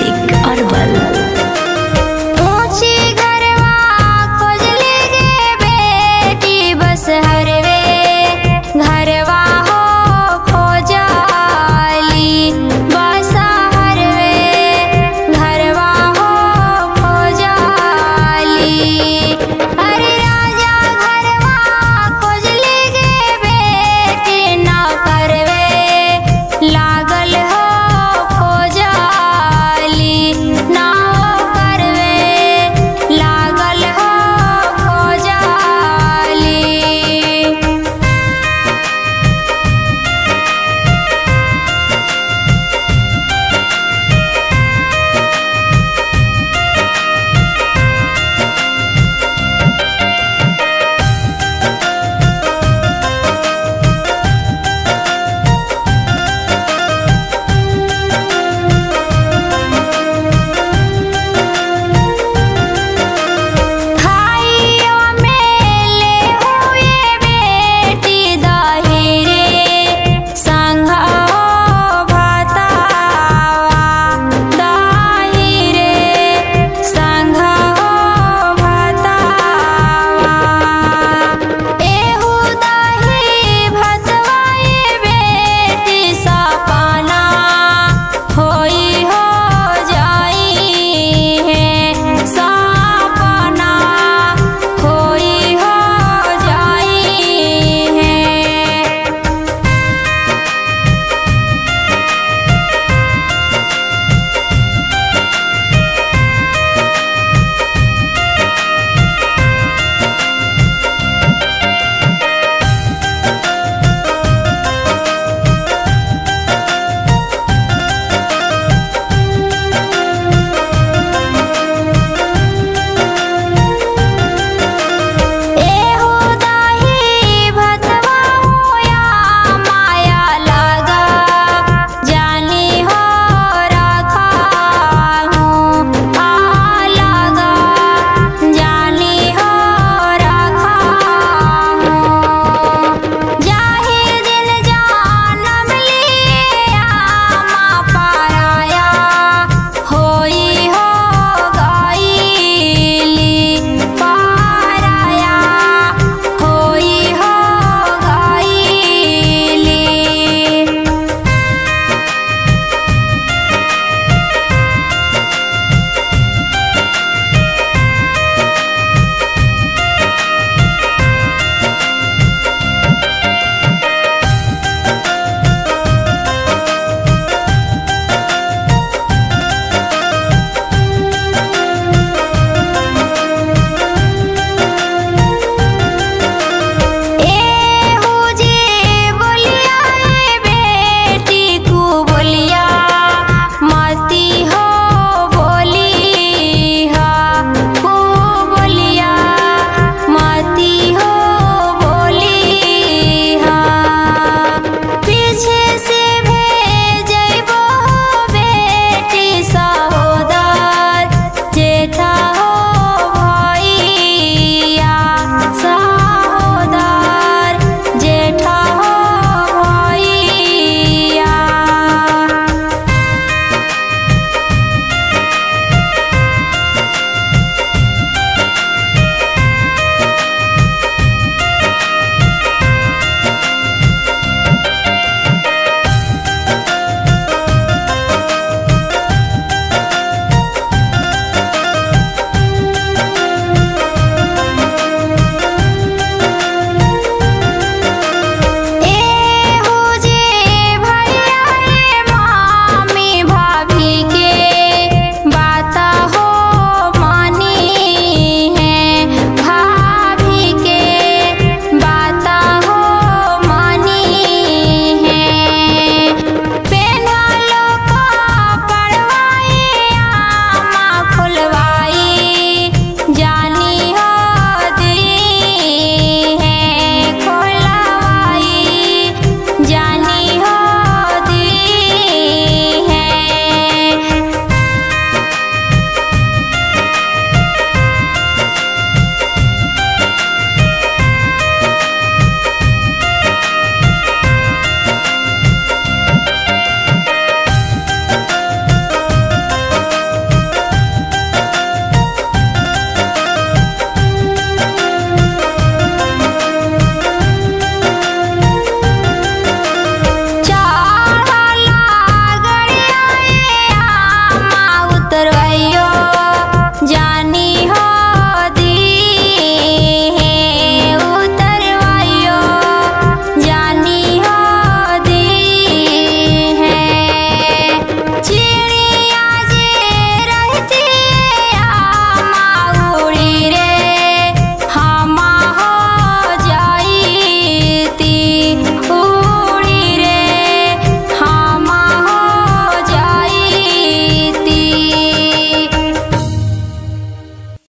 Music.